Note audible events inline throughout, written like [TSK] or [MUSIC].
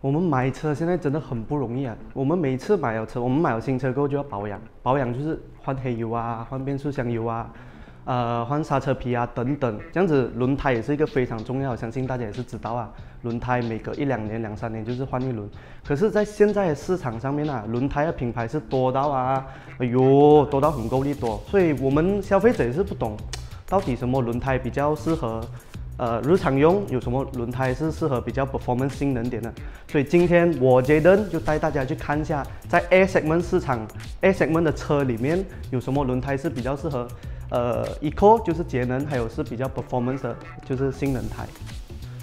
我们买车现在真的很不容易啊！我们每次买了车，我们买了新车过后就要保养，保养就是换黑油啊，换变速箱油啊，呃，换刹车皮啊等等。这样子轮胎也是一个非常重要，相信大家也是知道啊。轮胎每隔一两年、两三年就是换一轮。可是，在现在的市场上面啊，轮胎的品牌是多到啊，哎呦，多到很够力多。所以我们消费者也是不懂，到底什么轮胎比较适合。呃，日常用有什么轮胎是适合比较 performance 性能点的？所以今天我 Jaden 就带大家去看一下，在 A segment 市场，A segment 的车里面有什么轮胎是比较适合，呃，eco 就是节能，还有是比较 performance 的，就是性能胎。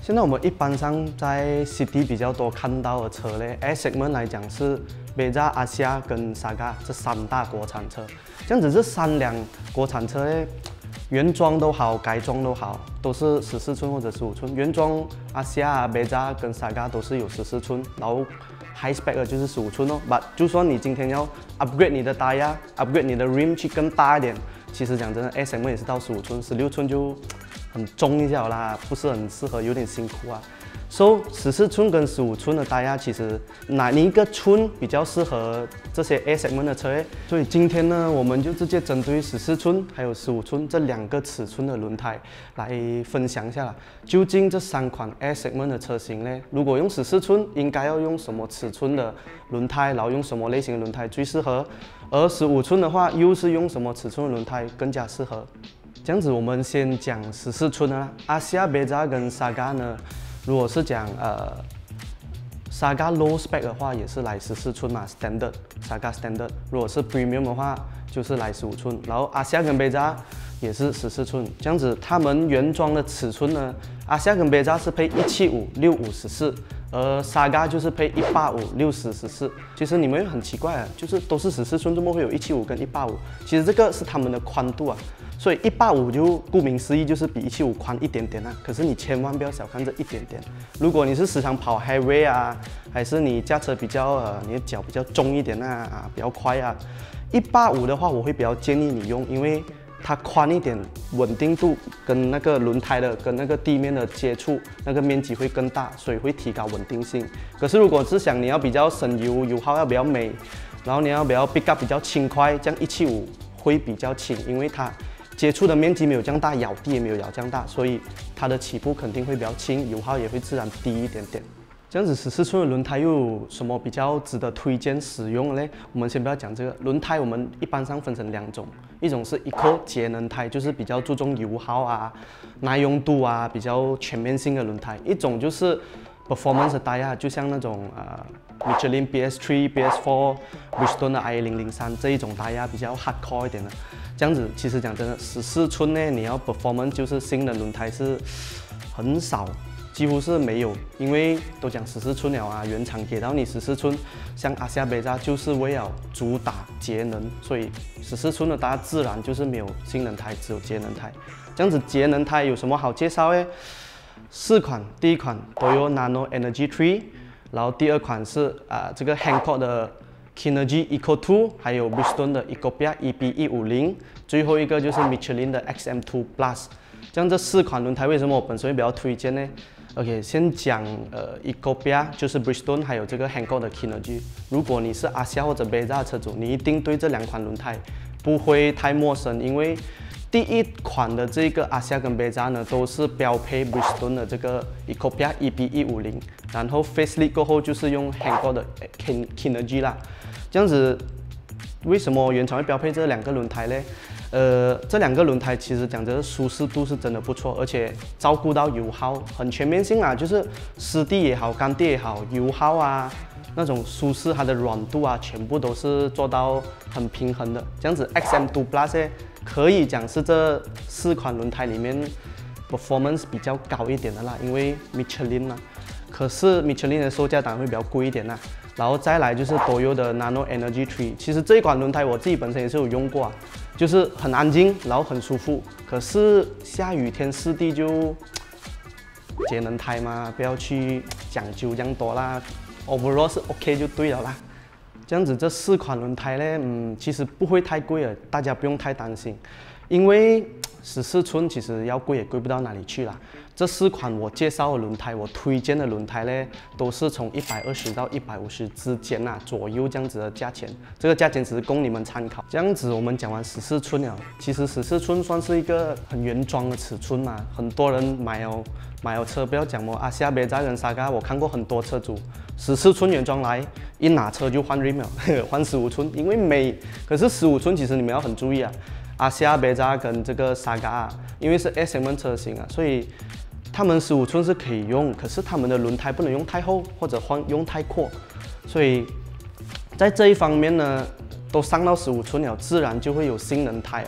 现在我们一般上在 city 比较多看到的车嘞，A segment 来讲是 Beza、阿夏跟 Saga 这三大国产车，这样子这三辆国产车嘞。原装都好，改装都好，都是十四寸或者十五寸。原装阿夏、贝扎跟 Saga 都是有十四寸，然后 High Spec 的就是十五寸哦。But 就算你今天要 upgrade 你的胎压，upgrade 你的 rim 去更大一点，其实讲真的，SM 也是到十五寸，十六寸就很重一下啦，不是很适合，有点辛苦啊。So 十四寸跟十五寸的胎压，其实哪一个寸比较适合这些 S segment 的车？所以今天呢，我们就直接针对十四寸还有十五寸这两个尺寸的轮胎来分享一下啦。究竟这三款 S segment 的车型呢，如果用十四寸，应该要用什么尺寸的轮胎，然后用什么类型的轮胎最适合？而十五寸的话，又是用什么尺寸的轮胎更加适合？这样子，我们先讲十四寸的啦。阿西亚贝扎跟 Saga 呢？如果是讲呃，Saga low spec 的话，也是来十四寸嘛，standard Saga standard。如果是 premium 的话，就是来十五寸。然后阿夏跟贝扎也是十四寸，这样子，他们原装的尺寸呢，阿夏跟贝扎是配一七五六五十四，而 Saga 就是配一八五六十十四。其实你们很奇怪啊，就是都是十四寸，怎么会有一七五跟一八五？其实这个是他们的宽度啊。所以一八五就顾名思义就是比一七五宽一点点啊，可是你千万不要小看这一点点。如果你是时常跑 highway 啊，还是你驾车比较呃，你的脚比较重一点啊，啊比较快啊，一八五的话我会比较建议你用，因为它宽一点，稳定度跟那个轮胎的跟那个地面的接触那个面积会更大，所以会提高稳定性。可是如果是想你要比较省油，油耗要比较美，然后你要比较 pick up 比较轻快，这样一七五会比较轻，因为它。接触的面积没有这样大，咬地也没有咬这样大，所以它的起步肯定会比较轻，油耗也会自然低一点点。这样子十四寸的轮胎又有什么比较值得推荐使用的嘞？我们先不要讲这个轮胎，我们一般上分成两种，一种是 Eco 节能胎，就是比较注重油耗啊、耐用度啊，比较全面性的轮胎；一种就是 Performance 胎啊，就像那种呃 Michelin BS3、BS4、Bridgestone 的 IA003 这一种胎啊，比较 hardcore 一点的。这样子，其实讲真的，十四寸呢，你要 performance 就是新的轮胎是很少，几乎是没有，因为都讲十四寸了啊，原厂给到你十四寸，像阿夏贝扎就是为了主打节能，所以十四寸的大家自然就是没有性能胎，只有节能胎。这样子节能胎有什么好介绍呢？四款，第一款都有 Nano Energy Tree，然后第二款是啊这个 Hankook 的。Kinergy Eco Two，还有 Bridgestone 的 Ecopia EB 一五零，最后一个就是 Michelin 的 XM Two Plus。这样这四款轮胎为什么我本身会比较推荐呢？OK，先讲呃 Ecopia，就是 Bridgestone，还有这个 Hankook 的 Kinergy。如果你是阿夏或者 Beza 车主，你一定对这两款轮胎不会太陌生，因为第一款的这个阿夏跟 Beza 呢都是标配 Bridgestone 的这个 Ecopia EB 一五零，然后 Facelift 过后就是用 Hankook 的 Kinergy 啦。这样子，为什么原厂会标配这两个轮胎呢？呃，这两个轮胎其实讲真，舒适度是真的不错，而且照顾到油耗很全面性啊，就是湿地也好，干地也好，油耗啊，那种舒适它的软度啊，全部都是做到很平衡的。这样子，XM Two Plus 可以讲是这四款轮胎里面 performance 比较高一点的啦，因为 Michelin 啊，可是 Michelin 的售价当然会比较贵一点啦。然后再来就是多优的 Nano Energy Tree，其实这一款轮胎我自己本身也是有用过，啊，就是很安静，然后很舒服。可是下雨天湿地就节能胎嘛，不要去讲究这样多啦。Overall 是 OK 就对了啦。这样子这四款轮胎呢，嗯，其实不会太贵了，大家不用太担心。因为十四寸其实要贵也贵不到哪里去啦。这四款我介绍的轮胎，我推荐的轮胎呢，都是从一百二十到一百五十之间呐，左右这样子的价钱。这个价钱只是供你们参考。这样子我们讲完十四寸了，其实十四寸算是一个很原装的尺寸嘛，很多人买哦买了车不要讲么啊，下边再跟沙嘎，我看过很多车主十四寸原装来，一拿车就换 rim 了，[LAUGHS] 换十五寸，因为美。可是十五寸其实你们要很注意啊，阿西亚贝扎跟这个沙嘎，因为是 S M 车型啊，所以。他们十五寸是可以用，可是他们的轮胎不能用太厚或者换用太阔，所以在这一方面呢，都上到十五寸了，自然就会有新轮胎。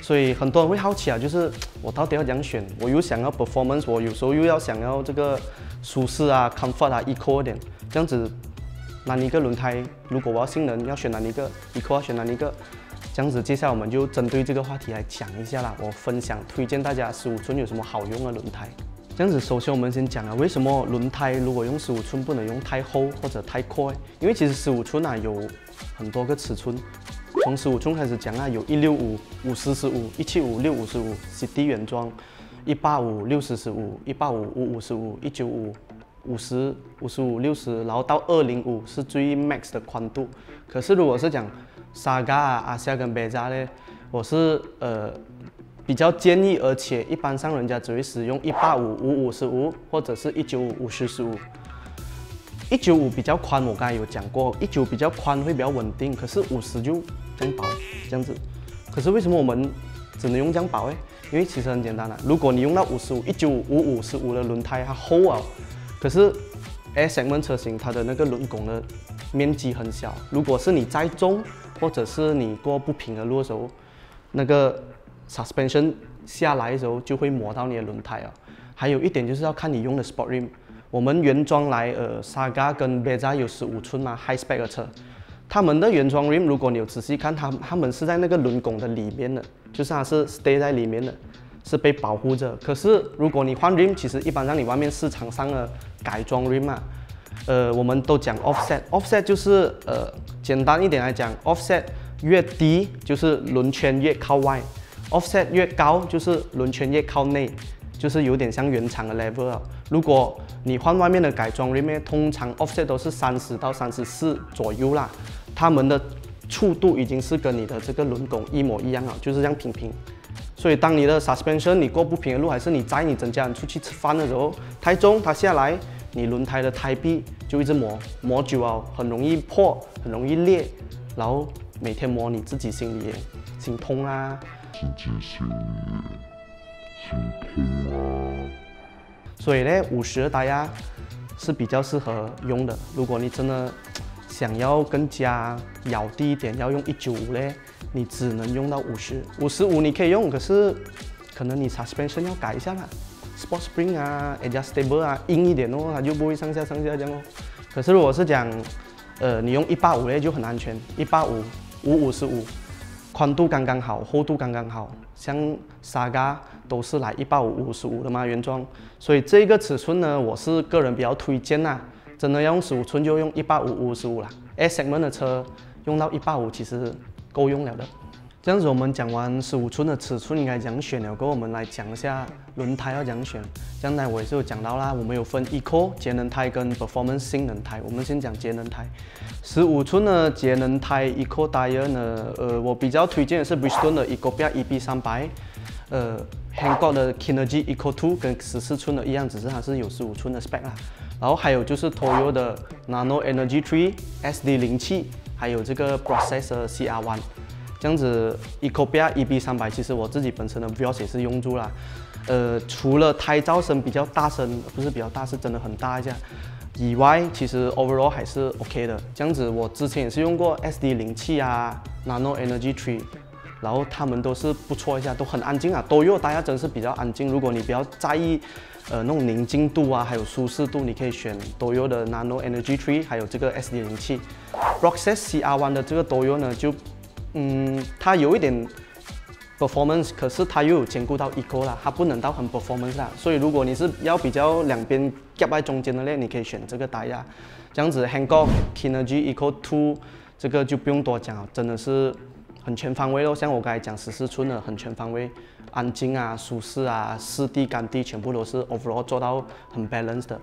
所以很多人会好奇啊，就是我到底要怎样选？我又想要 performance，我有时候又要想要这个舒适啊，comfort 啊，eco 一点，这样子哪一个轮胎？如果我要性能，要选哪一个？eco 要选哪一个？这样子，接下来我们就针对这个话题来讲一下啦。我分享推荐大家十五寸有什么好用的轮胎。这样子，首先我们先讲啊，为什么轮胎如果用十五寸不能用太厚或者太宽？因为其实十五寸啊有很多个尺寸，从十五寸开始讲啊，有一六五、五四十五、一七五六五十五、CD 原装、一八五六四十五、一八五五五十五、一九五五十五十五六十，然后到二零五是最 max 的宽度。可是如果是讲 Saga 啊、阿夏跟 Beza 呢，我是呃。比较建议，而且一般上人家只会使用一八五五五十五，或者是一九五五十十五。一九五比较宽，我刚才有讲过，一九比较宽会比较稳定，可是五十就这样薄这样子。可是为什么我们只能用这样薄诶？因为其实很简单啊，如果你用到五十五一九五五五十五的轮胎，它厚啊，可是 S M 车型它的那个轮拱的面积很小，如果是你再重，或者是你过不平的路的时候，那个。suspension 下来的时候就会磨到你的轮胎啊。还有一点就是要看你用的 sport rim。我们原装来，呃，Saga 跟 Beza 有十五寸嘛，high spec 的车，他们的原装 rim，如果你有仔细看，它他们是在那个轮拱的里面的，就是它是 stay 在里面的，是被保护着。可是如果你换 rim，其实一般让你外面市场上的改装 rim 嘛，呃，我们都讲 offset，offset 就是呃，简单一点来讲，offset 越低就是轮圈越靠外。Offset 越高，就是轮圈越靠内，就是有点像原厂的 level。如果你换外面的改装 rim，通常 Offset 都是三十到三十四左右啦。它们的触度已经是跟你的这个轮拱一模一样了，就是这样平平。所以当你的 suspension 你过不平的路，还是你载你整家人出去吃饭的时候，太重它下来，你轮胎的胎壁就一直磨，磨久了很容易破，很容易裂，然后每天磨你自己心里也心痛啊。心心痛啊！所以呢，五十的胎压是比较适合用的。如果你真的想要更加咬地一点，要用一九五嘞，你只能用到五十。五十五你可以用，可是可能你 suspension 要改一下啦，sport spring 啊，adjustable 啊，硬一点哦，它就不会上下上下这样哦。可是如果是讲，呃，你用一八五嘞就很安全，一八五五五十五。宽度刚刚好，厚度刚刚好，像 Saga 都是来一八五五十五的嘛原装，所以这个尺寸呢，我是个人比较推荐呐，真的要用十五寸就用一八五五十五啦 S segment 的车用到一八五其实够用了的。这样子，我们讲完十五寸的尺寸应该怎样选了，过后我们来讲一下轮胎要怎样选。刚才我也是有讲到啦，我们有分 Eco 节能胎跟 Performance 性能胎。我们先讲节能胎，十五寸的节能胎 Eco tire 呢，呃，我比较推荐的是 Bridgestone 的 Ecobia EB 三百，呃，Hankook 的 Kinergy Eco Two 跟十四寸的一样，只是它是有十五寸的 spec 啦。然后还有就是 Toyo 的 Nano Energy Three SD 零七，还有这个 Processor CR One。这样子，Ecobia EB 三百，其实我自己本身的 Vios 也是用住啦。呃，除了胎噪声比较大声，不是比较大，是真的很大一下以外，其实 overall 还是 OK 的。这样子，我之前也是用过 SD 零七啊，Nano Energy Tree，然后他们都是不错一下，都很安静啊。多用大家真是比较安静。如果你比较在意呃那种宁静度啊，还有舒适度，你可以选都用的 Nano Energy Tree，还有这个 SD 零七。Roxas CR One 的这个都用呢就。嗯，它有一点 performance，可是它又有兼顾到 eco 啦，它不能到很 performance 啦。所以如果你是要比较两边夹在中间的咧，你可以选这个打压。这样子 Hankook Kinergy Eco Two 这个就不用多讲，真的是很全方位咯。像我刚才讲十四寸的很全方位，安静啊、舒适啊、湿地、干地全部都是 overall 做到很 balanced 的。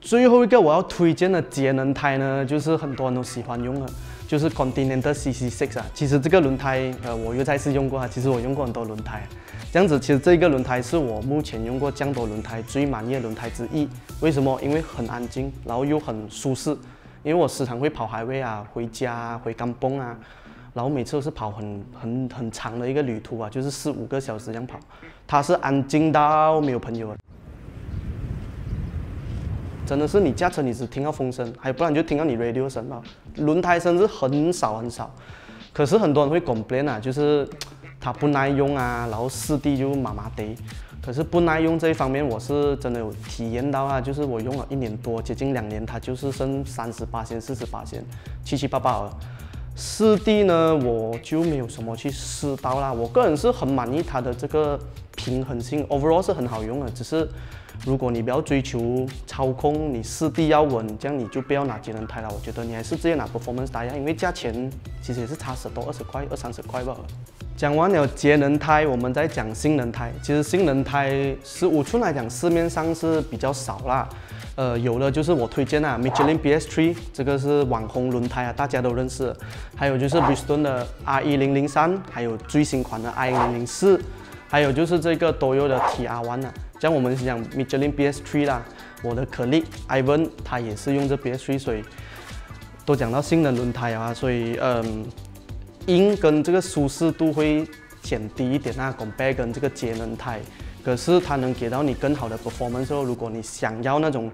最后一个我要推荐的节能胎呢，就是很多人都喜欢用的，就是 Continental CC6 啊。其实这个轮胎，呃，我又再次用过啊。其实我用过很多轮胎，这样子，其实这个轮胎是我目前用过降多轮胎最满意的轮胎之一。为什么？因为很安静，然后又很舒适。因为我时常会跑海位啊，回家、回甘崩啊，然后每次都是跑很很很长的一个旅途啊，就是四五个小时这样跑。它是安静到没有朋友。真的是你驾车，你只听到风声，还有不然就听到你 radio 声嘛。轮胎声是很少很少，可是很多人会 complain 啊，就是 [TSK] 它不耐用啊，然后四 D 就麻麻的。可是不耐用这一方面，我是真的有体验到啊，就是我用了一年多，接近两年，它就是剩三十八千、四十八千，七七八八了。四 D 呢，我就没有什么去试到啦。我个人是很满意它的这个平衡性，overall 是很好用的，只是。如果你不要追求操控，你四地要稳，这样你就不要拿节能胎了。我觉得你还是直接拿 performance 胎呀，因为价钱其实也是差十多二十块，二三十块吧。讲完了节能胎，我们再讲性能胎。其实性能胎十五寸来讲，市面上是比较少啦。呃，有的就是我推荐啊，Michelin BS3，这个是网红轮胎啊，大家都认识。还有就是 Bridgestone 的 R1003，还有最新款的 R1004 还有就是这个 Toyo 的 TR1 啊。像我们讲 Michelin BS3 啦，我的可力 Ivan 它也是用这 BS3，所以都讲到性能轮胎啊，所以嗯，音跟这个舒适度会减低一点啊，compare 跟这个节能胎，可是它能给到你更好的 performance。如果你想要那种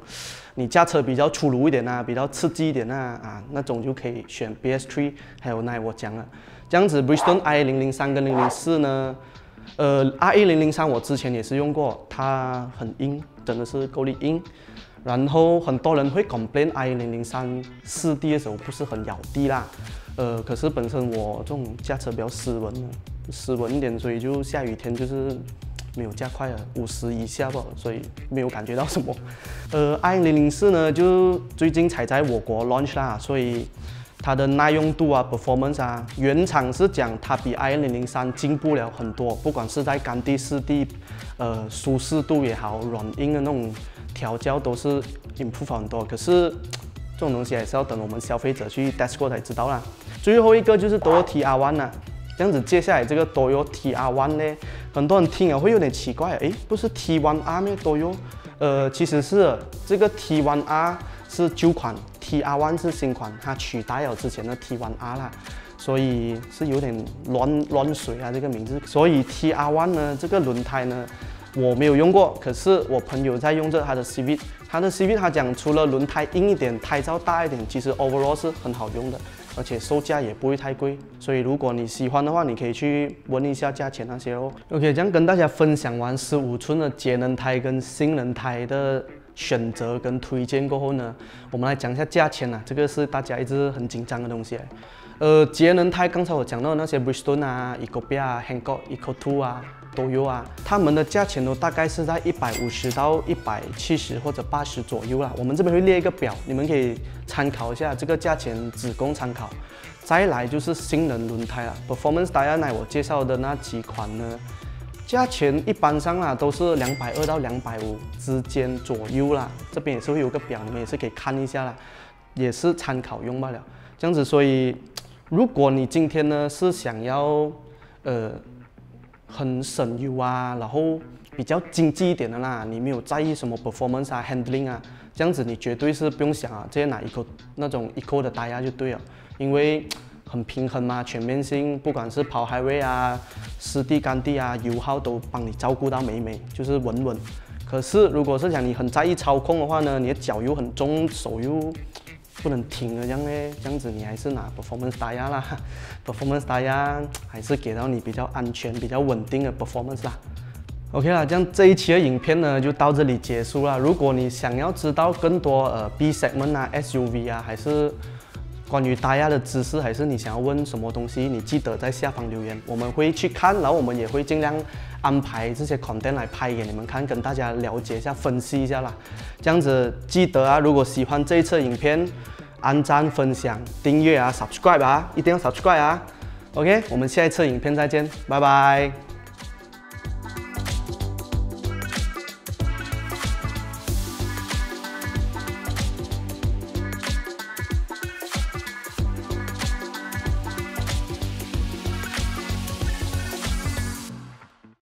你驾车比较粗鲁一点啊，比较刺激一点啊啊，那种就可以选 BS3，还有那我讲了，这样子 Bridgestone i003 跟004呢。呃，R 一零零三我之前也是用过，它很硬，真的是够力硬。然后很多人会 complain R 一零零三四 D 的时候不是很咬地啦。呃，可是本身我这种驾车比较斯文的，斯文一点，所以就下雨天就是没有加快了，五十以下吧，所以没有感觉到什么。呃，R 零零四呢，就最近才在我国 launch 啦，所以。它的耐用度啊，performance 啊，原厂是讲它比 i 零零三进步了很多，不管是在干地、湿地，呃，舒适度也好，软硬的那种调教都是 improve 很多。可是这种东西还是要等我们消费者去 test 过才知道啦。最后一个就是 Toyo TR One 啦，这样子接下来这个 Toyo TR One 呢，很多人听了会有点奇怪，诶，不是 T One R 吗？Toyo，呃，其实是这个 T One R 是旧款。T R One 是新款，它取代了之前的 T One R 啦，所以是有点乱乱水啊这个名字。所以 T R One 呢，这个轮胎呢，我没有用过，可是我朋友在用着他的 C V，他的 C V 他讲除了轮胎硬一点，胎噪大一点，其实 overall 是很好用的，而且售价也不会太贵。所以如果你喜欢的话，你可以去问一下价钱那些哦。OK，这样跟大家分享完十五寸的节能胎跟性能胎的。选择跟推荐过后呢，我们来讲一下价钱啊，这个是大家一直很紧张的东西。呃，节能胎刚才我讲到那些 Bridgestone 啊、Ecobia 啊、Hankook、Eco Two 啊都有啊，它们的价钱都大概是在一百五十到一百七十或者八十左右啦。我们这边会列一个表，你们可以参考一下，这个价钱只供参考。再来就是性能轮胎啊，Performance 大家来我介绍的那几款呢。价钱一般上啦都是两百二到两百五之间左右啦，这边也是会有个表，你们也是可以看一下啦，也是参考用罢了。这样子，所以如果你今天呢是想要呃很省油啊，然后比较经济一点的啦，你没有在意什么 performance 啊、handling 啊，这样子你绝对是不用想啊，直接拿 eco 那种 eco 的胎压就对了，因为。很平衡嘛，全面性，不管是跑 highway 啊、湿地、干地啊，油耗都帮你照顾到美美，就是稳稳。可是如果是讲你很在意操控的话呢，你的脚又很重，手又不能停了这样呢，这样子你还是拿 performance 打压啦，[LAUGHS] performance 打压还是给到你比较安全、比较稳定的 performance 啦。OK 啦，这样这一期的影片呢就到这里结束了。如果你想要知道更多呃 B segment 啊、SUV 啊，还是关于大亚的知识，还是你想要问什么东西，你记得在下方留言，我们会去看，然后我们也会尽量安排这些狂店来拍给你们看，跟大家了解一下、分析一下啦。这样子记得啊，如果喜欢这一次影片，按赞、分享、订阅啊，subscribe 啊，一定要 subscribe 啊。OK，我们下一次影片再见，拜拜。